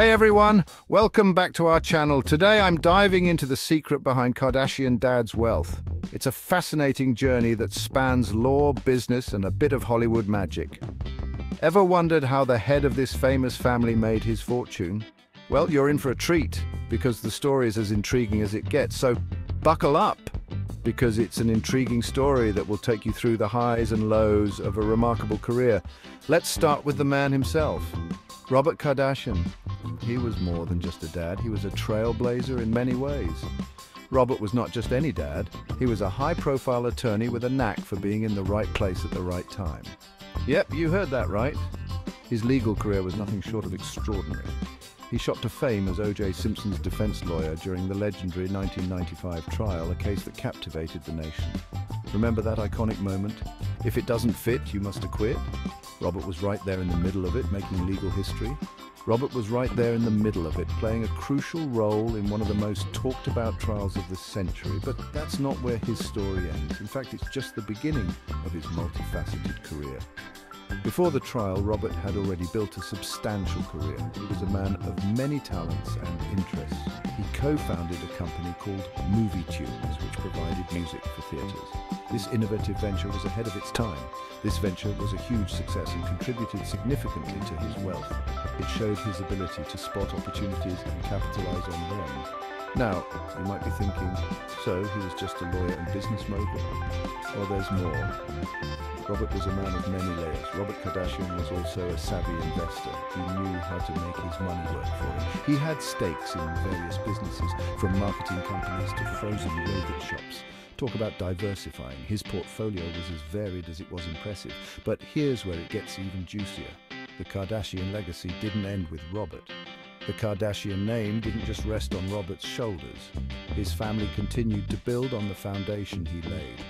Hey everyone, welcome back to our channel. Today I'm diving into the secret behind Kardashian dad's wealth. It's a fascinating journey that spans law, business, and a bit of Hollywood magic. Ever wondered how the head of this famous family made his fortune? Well, you're in for a treat, because the story is as intriguing as it gets, so buckle up, because it's an intriguing story that will take you through the highs and lows of a remarkable career. Let's start with the man himself, Robert Kardashian. He was more than just a dad, he was a trailblazer in many ways. Robert was not just any dad, he was a high-profile attorney with a knack for being in the right place at the right time. Yep, you heard that right. His legal career was nothing short of extraordinary. He shot to fame as O.J. Simpson's defense lawyer during the legendary 1995 trial, a case that captivated the nation. Remember that iconic moment? If it doesn't fit, you must acquit? Robert was right there in the middle of it, making legal history. Robert was right there in the middle of it, playing a crucial role in one of the most talked about trials of the century. But that's not where his story ends. In fact, it's just the beginning of his multifaceted career. Before the trial, Robert had already built a substantial career. He was a man of many talents and interests. He co-founded a company called Movie Tunes, which provided music for theatres. This innovative venture was ahead of its time. This venture was a huge success and contributed significantly to his wealth. It showed his ability to spot opportunities and capitalize on them. Now, you might be thinking, so he was just a lawyer and business mogul? Well, there's more. Robert was a man of many layers. Robert Kardashian was also a savvy investor who knew how to make his money work for him. He had stakes in various businesses, from marketing companies to frozen yogurt shops. Talk about diversifying. His portfolio was as varied as it was impressive. But here's where it gets even juicier. The Kardashian legacy didn't end with Robert. The Kardashian name didn't just rest on Robert's shoulders. His family continued to build on the foundation he laid.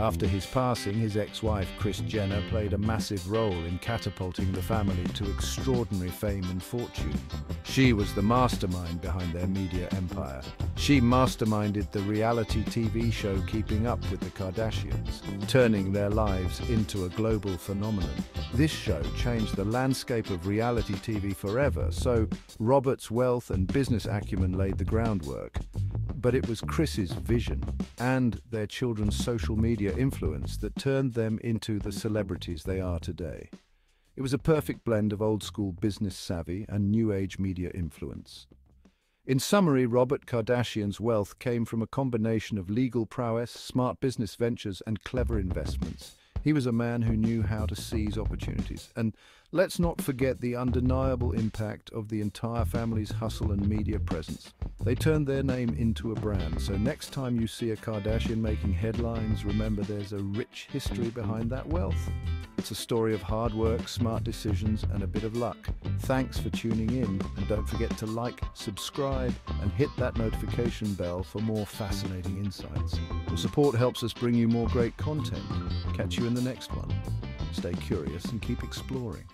After his passing, his ex-wife Kris Jenner played a massive role in catapulting the family to extraordinary fame and fortune. She was the mastermind behind their media empire. She masterminded the reality TV show Keeping Up with the Kardashians, turning their lives into a global phenomenon. This show changed the landscape of reality TV forever, so Robert's wealth and business acumen laid the groundwork. But it was Kris's vision and their children's social media influence that turned them into the celebrities they are today. It was a perfect blend of old-school business savvy and new-age media influence. In summary, Robert Kardashian's wealth came from a combination of legal prowess, smart business ventures, and clever investments. He was a man who knew how to seize opportunities. And let's not forget the undeniable impact of the entire family's hustle and media presence. They turned their name into a brand, so next time you see a Kardashian making headlines, remember there's a rich history behind that wealth. It's a story of hard work, smart decisions, and a bit of luck. Thanks for tuning in, and don't forget to like, subscribe, and hit that notification bell for more fascinating insights. Your support helps us bring you more great content. Catch you in the next one. Stay curious and keep exploring.